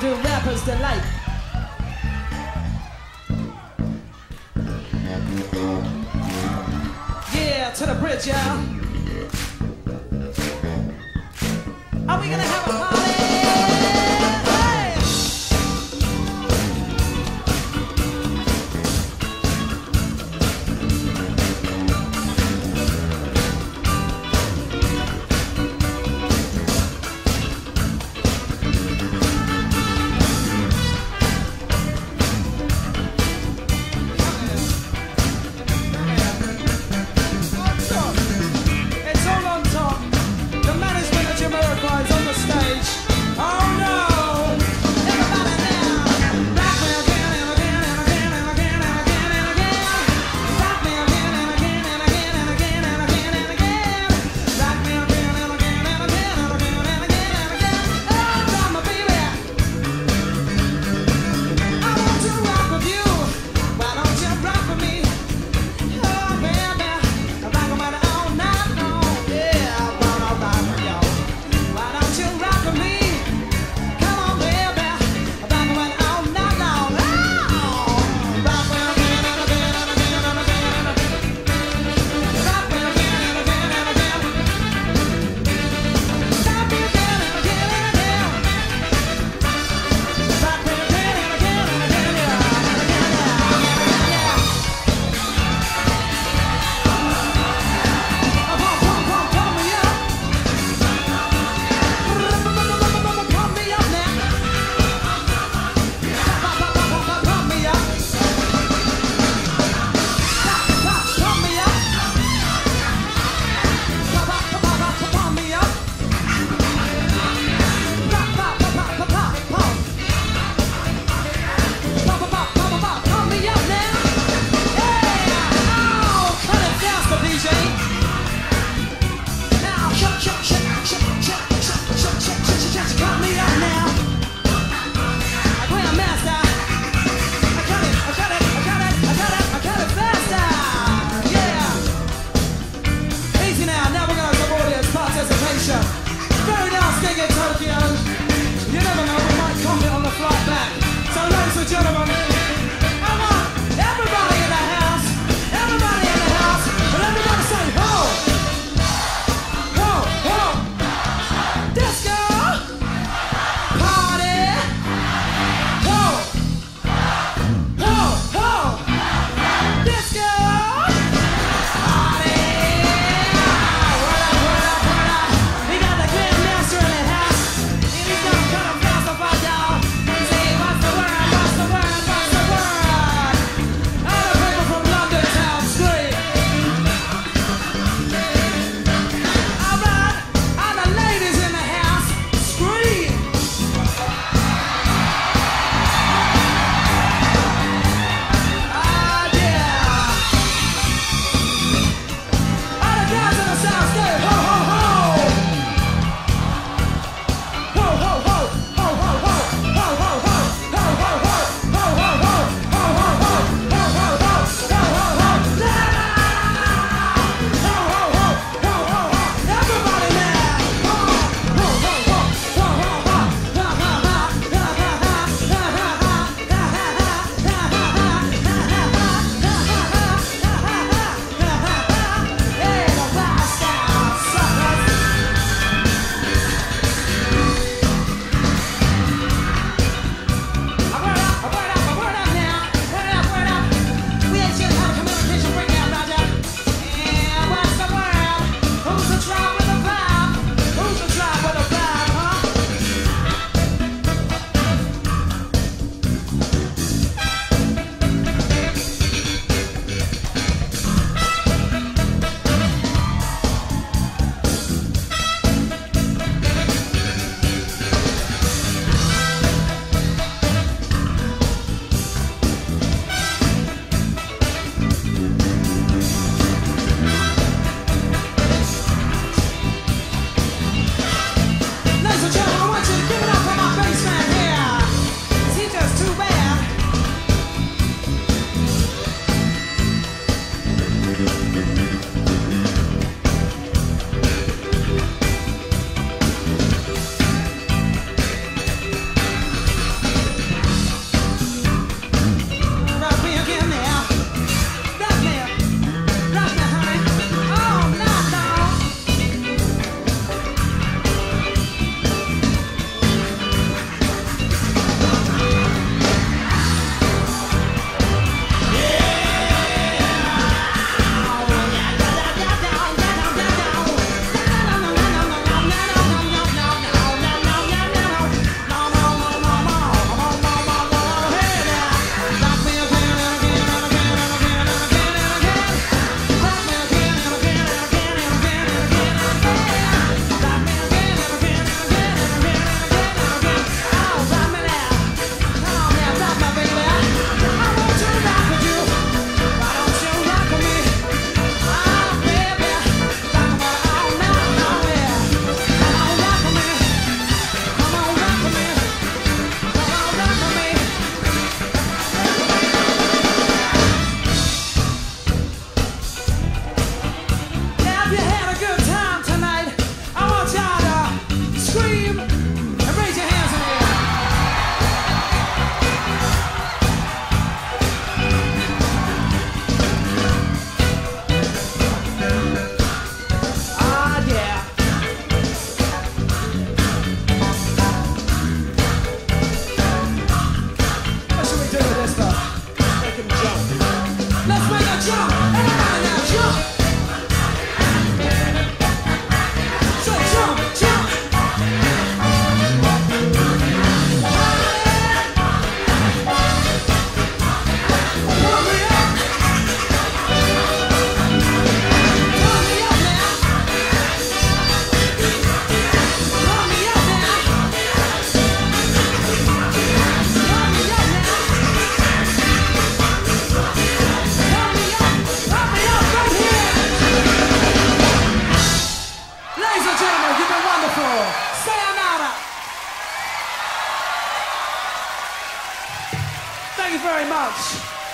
do rappers delight. Yeah, to the bridge, y'all. Are we gonna have a gentlemen.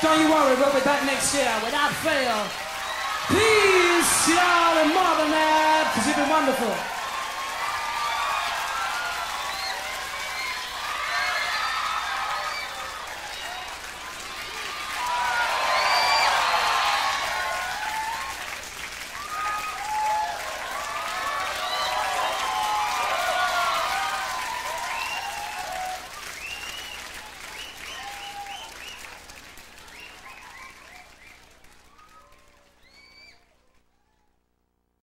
Don't you worry, we'll be back next year without fail. Peace, y'all, and more than that, because you've been wonderful.